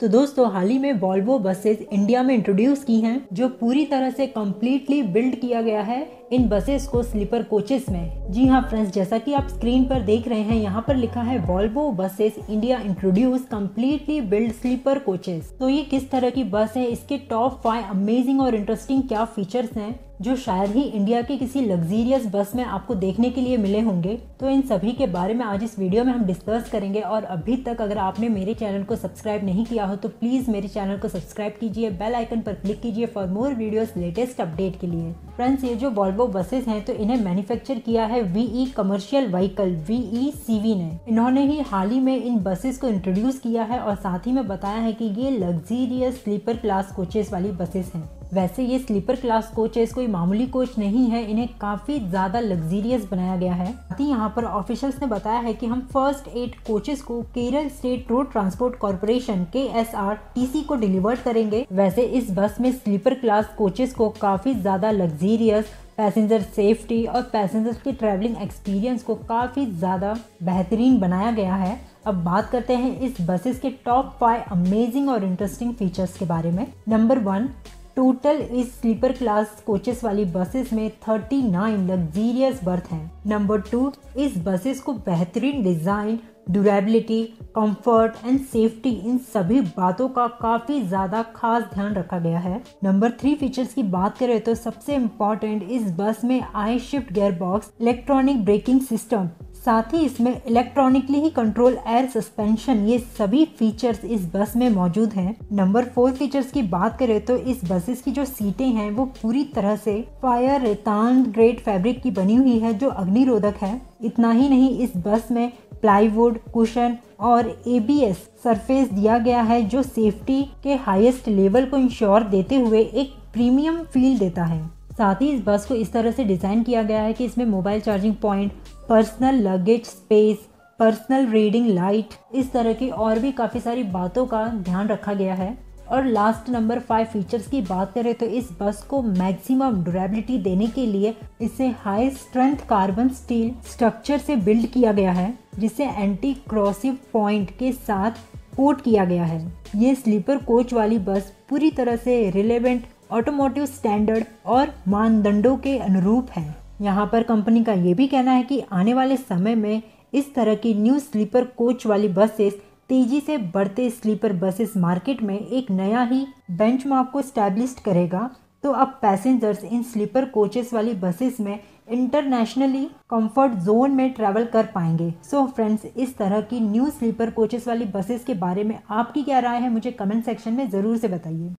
तो दोस्तों, हाल ही में वॉल्वो बसेस इंडिया में इंट्रोड्यूस की हैं, जो पूरी तरह से कम्प्लीटली बिल्ड किया गया है इन बसेस को स्लीपर कोचेस में। जी हाँ फ्रेंड्स जैसा कि आप स्क्रीन पर देख रहे हैं, यहाँ पर लिखा है Volvo buses India introduce completely build sleeper coaches तो ये किस तरह की बस है? इसके टॉप फाइव अमेजिंग और इंटरेस्टिंग क्या फीचर्स हैं? जो शायद ही इंडिया के किसी लग्जीरियस बस में आपको देखने के लिए मिले होंगे तो इन सभी के बारे में आज इस वीडियो में हम डिस्कस करेंगे और अभी तक अगर आपने मेरे चैनल को सब्सक्राइब नहीं किया हो तो प्लीज़ मेरे चैनल को सब्सक्राइब कीजिए बेल आइकन पर क्लिक कीजिए for more videos latest update के लिए। फ्रेंड्स ये जो वॉल्वो बसेस हैं तो इन्हें मैन्युफैक्चर किया है VE commercial vehicle VE CV ने। इन्होंने ही हाल ही में इन बसेस को इंट्रोड्यूस किया है और साथ ही में बताया है कि ये लग्जीरियस स्लीपर क्लास कोचेस वाली बसेस हैं। वैसे ये स्लीपर क्लास कोचेस कोई मामूली कोच नहीं है, इन्हें काफ़ी ज़्यादा लग्जीरियस बनाया गया है। साथ ही यहाँ पर ऑफिशियल्स ने बताया है कि हम फ़र्स्ट एट कोचेस को Kerala state road transport corporation K S R T C को डिलीवर करेंगे। वैसे इस बस में स्लीपर क्लास कोचेस को काफ़ी ज़्यादा लग्जीरियस पैसेंजर सेफ्टी और पैसेंजर के ट्रैवलिंग एक्सपीरियंस को काफ़ी ज़्यादा बेहतरीन बनाया गया है। अब बात करते हैं इस बसेस के टॉप फाइव अमेजिंग और इंटरेस्टिंग फीचर्स के बारे में। नंबर वन टोटल इस स्लीपर क्लास कोचेस वाली बसेस में 39 लग्जीरियस बर्थ हैं। नंबर टू इस बसेस को बेहतरीन design durability comfort and safety इन सभी बातों का काफ़ी ज़्यादा खास ध्यान रखा गया है। नंबर थ्री फीचर्स की बात करें तो सबसे इंपॉर्टेंट इस बस में I shift gear box electronic braking system साथ ही इसमें इलेक्ट्रॉनिकली ही कंट्रोल एयर सस्पेंशन ये सभी फीचर्स इस बस में मौजूद हैं। नंबर फोर फीचर्स की बात करें तो इस बसेस की जो सीटें हैं, वो पूरी तरह से फायर रेतान ग्रेड फैब्रिक की बनी हुई है, जो अग्निरोधक है। इतना ही नहीं, इस बस में प्लाईवुड कुशन और एबीएस सरफेस दिया गया है, जो सेफ्टी के हाईएस्ट लेवल को इंश्योर देते हुए एक प्रीमियम फील देता है। साथ ही इस बस को इस तरह से डिज़ाइन किया गया है कि इसमें mobile charging point, personal luggage space, personal reading light, इस तरह की और भी काफ़ी सारी बातों का ध्यान रखा गया है। और लास्ट नंबर फाइव फीचर्स की बात करें तो इस बस को मैक्सिमम ड्यूरेबिलिटी देने के लिए इसे high strength carbon steel structure से बिल्ड किया गया है, जिसे एंटी क्रॉसिव पॉइंट के साथ कोट किया गया है। ये स्लीपर कोच वाली बस पूरी तरह से रिलेवेंट ऑटोमोटिव स्टैंडर्ड और मानदंडों के अनुरूप है। यहाँ पर कंपनी का ये भी कहना है कि आने वाले समय में इस तरह की न्यू स्लीपर कोच वाली बसेस तेज़ी से बढ़ते स्लीपर बसेस मार्केट में एक नया ही बेंचमार्क को स्टैब्लिश करेगा। तो अब पैसेंजर्स इन स्लीपर कोचेस वाली बसेस में इंटरनेशनली कंफर्ट जोन में ट्रैवल कर पाएँगे। सो so फ्रेंड्स इस तरह की न्यू स्लीपर कोचेस वाली बसेस के बारे में आपकी क्या राय है, मुझे कमेंट सेक्शन में ज़रूर से बताइए।